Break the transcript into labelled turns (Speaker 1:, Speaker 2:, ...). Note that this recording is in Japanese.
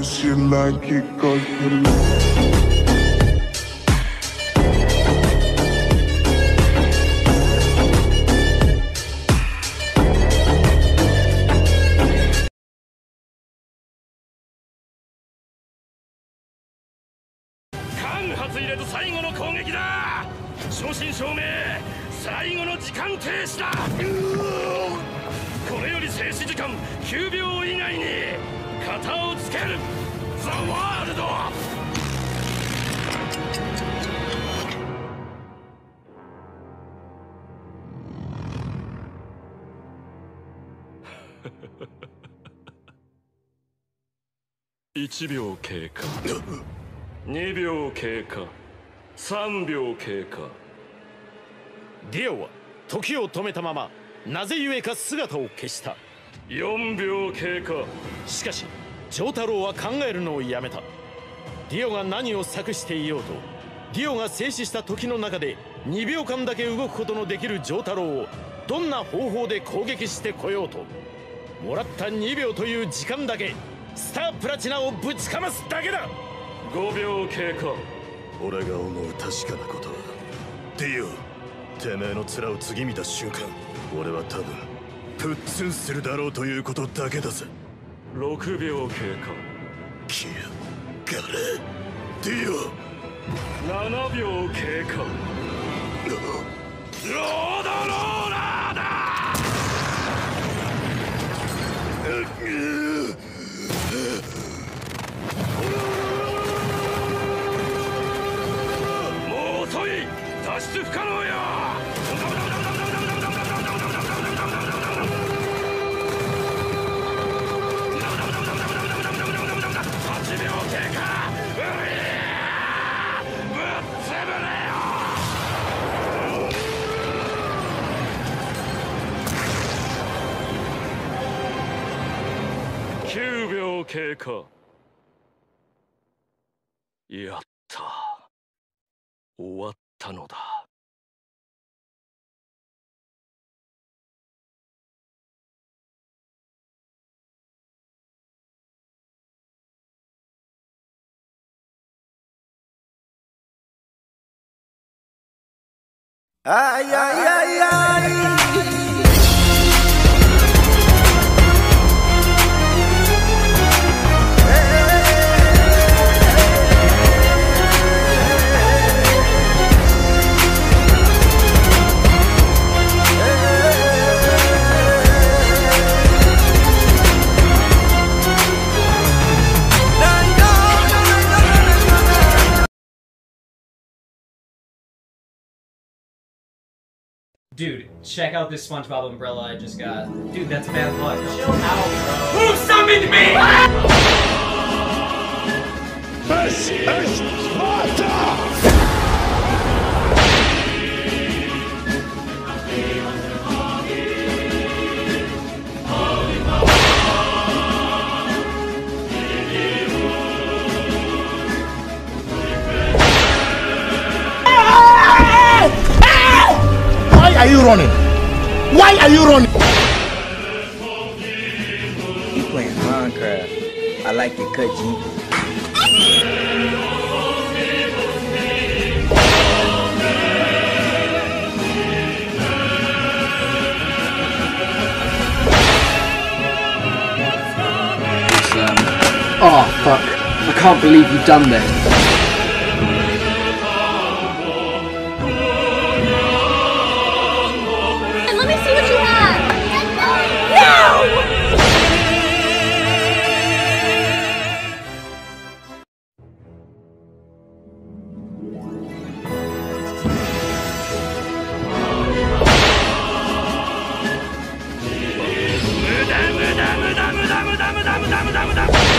Speaker 1: Cause you like it, cause you like it.
Speaker 2: 間髪入れず最後の攻撃だ。正真正銘最後の時間停止だ。これより静止時間9秒以内に。型をつける。ザ・ワールド1秒経過。2秒経過。3秒経過。
Speaker 3: ディオは時を止めたままなぜゆえか姿を消した。
Speaker 2: 4秒経過。
Speaker 3: しかし丈太郎は考えるのをやめた。ディオが何を策していようとディオが静止した時の中で2秒間だけ動くことのできる丈太郎をどんな方法で攻撃してこようともらった2秒という時間だけスタープラチナをぶちかますだけだ。
Speaker 2: 5秒経過。
Speaker 4: 俺が思う確かなことはディオてめえの面を次見た瞬間俺は多分プッツンするだろうということだけだぜ
Speaker 2: 6秒経
Speaker 4: キアガレディオ。
Speaker 2: 過7秒経過。ロード秒経過やった。終わったのだ。
Speaker 5: ay, ay, ay, ay.
Speaker 6: Dude, check out this SpongeBob umbrella I just got. Dude, that's bad luck. Chill out, bro. Who summoned me?
Speaker 7: Why are you running? Why are you running?
Speaker 5: You playing Minecraft. I like your cut, G.
Speaker 8: Oh fuck. I can't believe you've done this. ダムダムダムダム